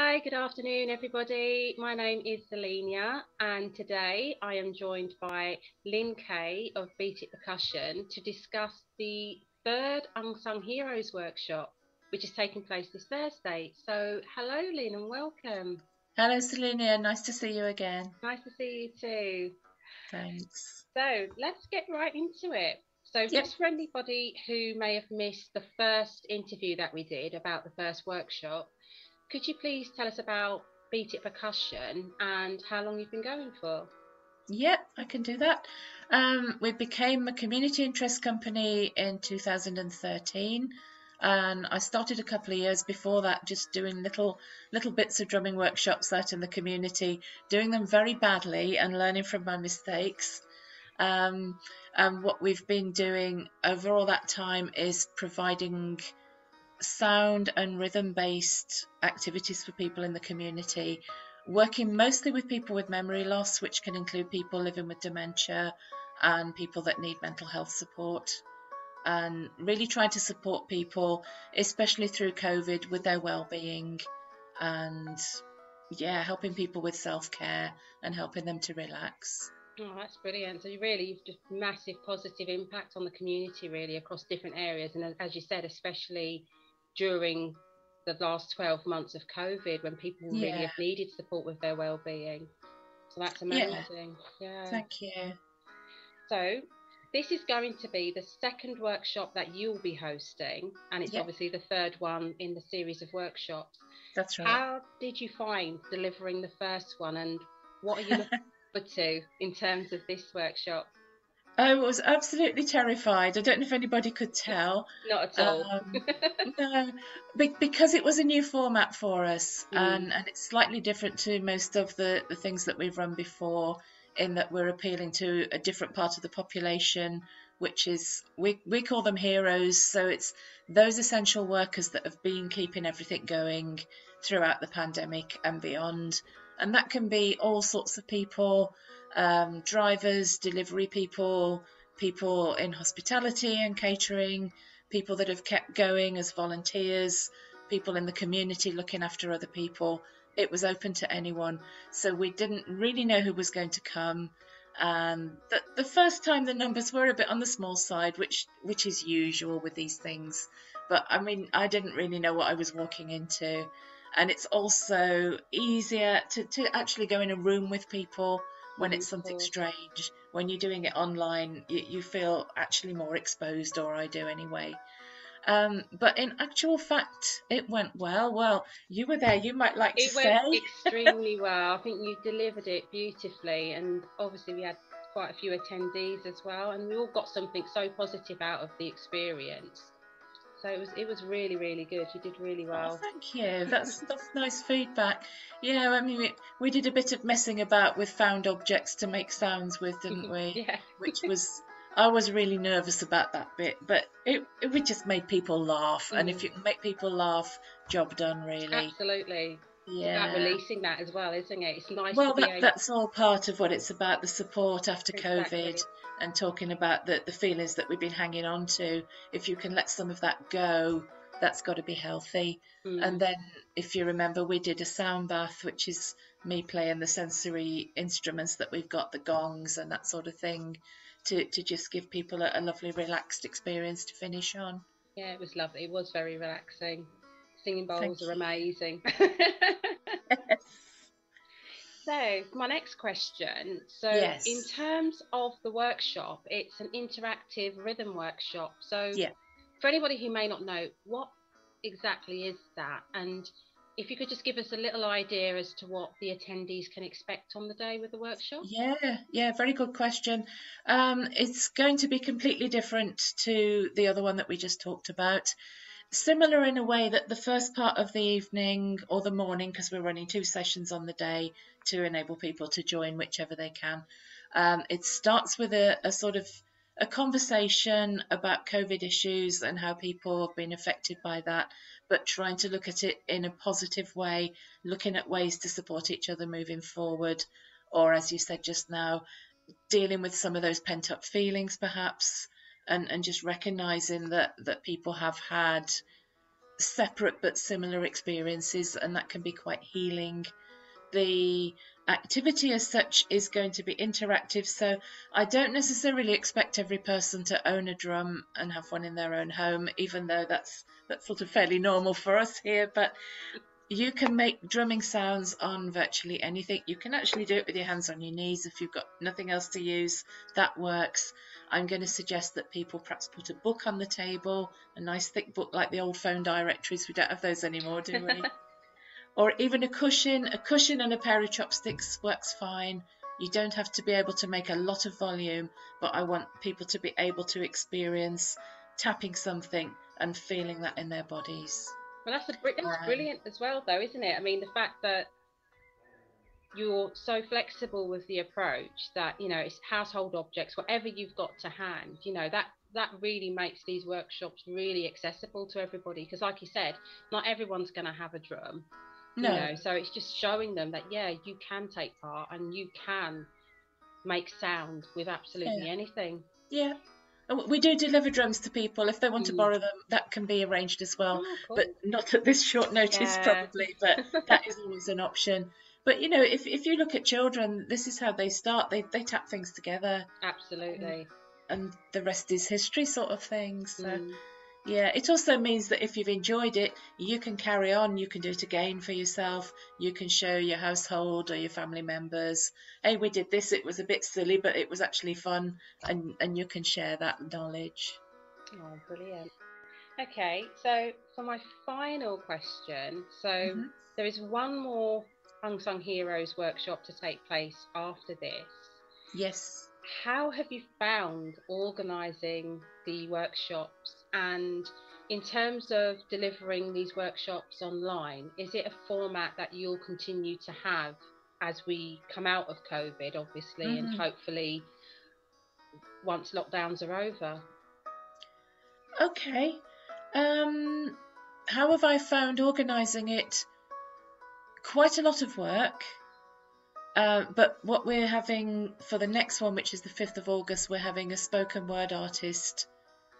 Hi, good afternoon, everybody. My name is Zelenia, and today I am joined by Lynn Kay of Beat It Percussion to discuss the third Unsung Heroes workshop, which is taking place this Thursday. So, hello, Lynn, and welcome. Hello, Zelenia. Nice to see you again. Nice to see you too. Thanks. So, let's get right into it. So, Yep. just for anybody who may have missed the first interview that we did about the first workshop, could you please tell us about Beat It Percussion and how long you've been going for? Yep, I can do that. Um, we became a community interest company in 2013, and I started a couple of years before that, just doing little little bits of drumming workshops out in the community, doing them very badly and learning from my mistakes. Um, and what we've been doing over all that time is providing sound and rhythm based activities for people in the community, working mostly with people with memory loss, which can include people living with dementia and people that need mental health support. And really trying to support people, especially through COVID, with their well-being, and yeah, helping people with self-care and helping them to relax. Oh, that's brilliant. So you really, you've just massive positive impact on the community, really, across different areas. And as- as you said, especially during the last 12 months of COVID, when people really have needed support with their well-being. So that's amazing. Yeah. Thank you. So this is going to be the second workshop that you'll be hosting, and it's Yeah. obviously the third one in the series of workshops. That's right. How did you find delivering the first one, and what are you looking forward to in terms of this workshop? I was absolutely terrified. I don't know if anybody could tell. Not at all. Um, no, be- because it was a new format for us, Mm. and, and it's slightly different to most of the, the things that we've run before, in that we're appealing to a different part of the population, which is we, we call them heroes. So it's those essential workers that have been keeping everything going throughout the pandemic and beyond. And that can be all sorts of people um, drivers, delivery people, people in hospitality and catering, people that have kept going as volunteers, people in the community looking after other people. It was open to anyone, so we didn't really know who was going to come. And the, the first time the numbers were a bit on the small side, which which is usual with these things. But I mean, I didn't really know what I was walking into. And it's also easier to, to actually go in a room with people when it's something strange. When you're doing it online, you, you feel actually more exposed, or I do anyway. Um, but in actual fact, it went well. Well, you were there. You might like to say. It went extremely well. I think you delivered it beautifully, and obviously we had quite a few attendees as well, and we all got something so positive out of the experience. So it was it was really really good. You did really Oh, well. thank you. That's that's nice feedback. Yeah, I mean, we, we did a bit of messing about with found objects to make sounds with, didn't we? yeah. Which was I was really nervous about that bit, but it, it we just made people laugh, and if Mm. you make people laugh, job done, really. Absolutely. Yeah. about releasing that as well, isn't it? It's nice Well, to be that, able that's all part of what it's about the support after Exactly. COVID and talking about the, the feelings that we've been hanging on to. If you can let some of that go, that's got to be healthy. Mm. And then, if you remember, we did a sound bath, which is me playing the sensory instruments that we've got, the gongs and that sort of thing, to, to just give people a, a lovely, relaxed experience to finish on. Yeah, it was lovely. It was very relaxing. Singing bowls Thank are amazing. so, my next question. So, Yes. in terms of the workshop, it's an interactive rhythm workshop. So, Yeah. for anybody who may not know, what exactly is that? And if you could just give us a little idea as to what the attendees can expect on the day with the workshop. Yeah, yeah, very good question. Um, it's going to be completely different to the other one that we just talked about. Similar in a way that the first part of the evening or the morning, because we're running two sessions on the day to enable people to join whichever they can. Um, it starts with a, a sort of a conversation about COVID issues and how people have been affected by that, but trying to look at it in a positive way, looking at ways to support each other moving forward, or as you said just now, dealing with some of those pent up feelings perhaps, and, and just recognizing that, that people have had separate but similar experiences, and that can be quite healing. The activity as such is going to be interactive, so I don't necessarily expect every person to own a drum and have one in their own home, even though that's that's sort of fairly normal for us here. But you can make drumming sounds on virtually anything. You can actually do it with your hands on your knees if you've got nothing else to use. That works. I'm going to suggest that people perhaps put a book on the table, a nice thick book like the old phone directories. We don't have those anymore, do we? or even a cushion. A cushion and a pair of chopsticks works fine. You don't have to be able to make a lot of volume, but I want people to be able to experience tapping something and feeling that in their bodies. Well, that's, a, that's brilliant as well, though, isn't it? I mean, the fact that you're so flexible with the approach that you know it's household objects, whatever you've got to hand. You know that that really makes these workshops really accessible to everybody because, like you said, not everyone's going to have a drum. No. You know, so it's just showing them that yeah, you can take part and you can make sound with absolutely yeah. anything. Yeah, we do deliver drums to people if they want to mm. borrow them. That can be arranged as well, oh, cool. but not at this short notice yeah. probably. But that is always an option. But you know, if if you look at children, this is how they start. They they tap things together. Absolutely. And, and the rest is history, sort of thing. So. Mm. Yeah, it also means that if you've enjoyed it, you can carry on. You can do it again for yourself. You can show your household or your family members, hey, we did this. It was a bit silly, but it was actually fun, and and you can share that knowledge. Oh, brilliant. Okay, so for my final question, so mm-hmm. there is one more Unsung Heroes workshop to take place after this. Yes. How have you found organising the workshops and in terms of delivering these workshops online, is it a format that you'll continue to have as we come out of COVID, obviously, mm-hmm. and hopefully once lockdowns are over? Okay. Um, how have I found organising it? Quite a lot of work. Uh, but what we're having for the next one, which is the 5th of August, we're having a spoken word artist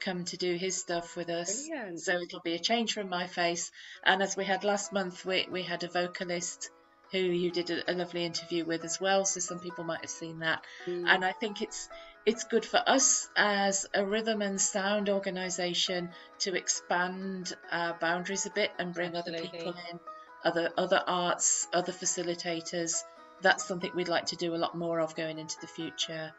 come to do his stuff with us. Brilliant. So it'll be a change from my face. And as we had last month, we, we had a vocalist who you did a, a lovely interview with as well. So some people might have seen that. Mm. And I think it's it's good for us as a rhythm and sound organisation to expand our boundaries a bit and bring Absolutely. other people in, other other arts, other facilitators. That's something we'd like to do a lot more of going into the future.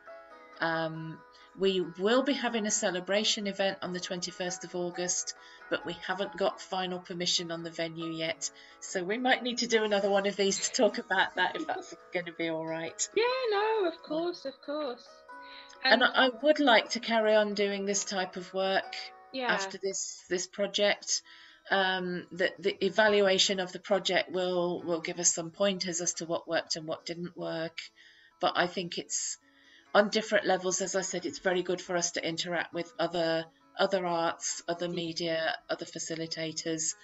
Um, we will be having a celebration event on the 21st of August, but we haven't got final permission on the venue yet. So we might need to do another one of these to talk about that if that's going to be all right. Yeah, no, of course, of course. And, and I would like to carry on doing this type of work yeah. after this this project. Um, the, the evaluation of the project will will give us some pointers as to what worked and what didn't work. But I think it's on different levels. As I said, it's very good for us to interact with other other arts, other media, other facilitators,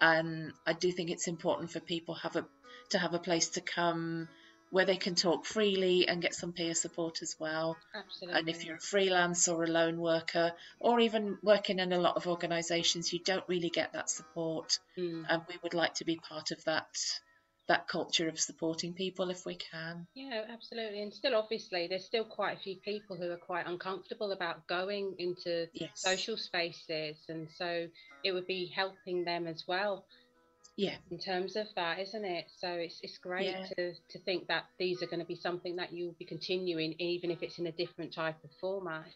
and I do think it's important for people have a to have a place to come where they can talk freely and get some peer support as well. Absolutely. And if you're a freelance or a lone worker, or even working in a lot of organisations, you don't really get that support. Mm. And we would like to be part of that that culture of supporting people if we can. Yeah, absolutely. And still, obviously, there's still quite a few people who are quite uncomfortable about going into yes. social spaces. And so it would be helping them as well. Yeah. In terms of that, isn't it? So it's, it's great yeah. to, to think that these are going to be something that you'll be continuing, even if it's in a different type of format.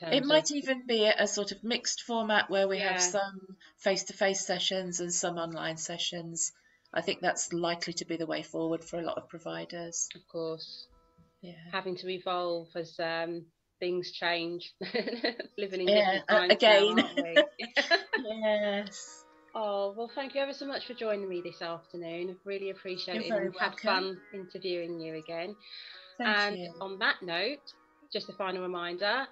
It might of... even be a, a, sort of mixed format where we yeah. have some face to face sessions and some online sessions. I think that's likely to be the way forward for a lot of providers. Of course. Yeah. Having to evolve as um, things change, living in yeah, different times again. Now, yes. Oh well, thank you ever so much for joining me this afternoon. I've really appreciated it and had fun interviewing you again. Thank and you. on that note, just a final reminder: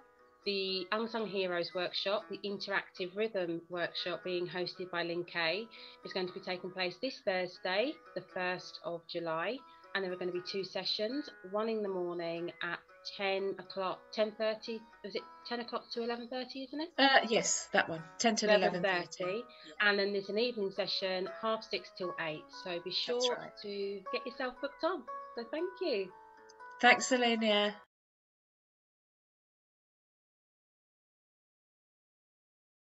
the Unsung Heroes workshop, the interactive rhythm workshop being hosted by Lynn Kay, is going to be taking place this Thursday, the 1st of July. And there are going to be two sessions, one in the morning at 10 o'clock, 10.30, is it 10 o'clock to 11.30, isn't it? Uh, yes, that one. 10 to 11.30. 11.30. And then there's an evening session, half six till eight. So be sure right. to get yourself booked on. So thank you. Thanks, Selenia.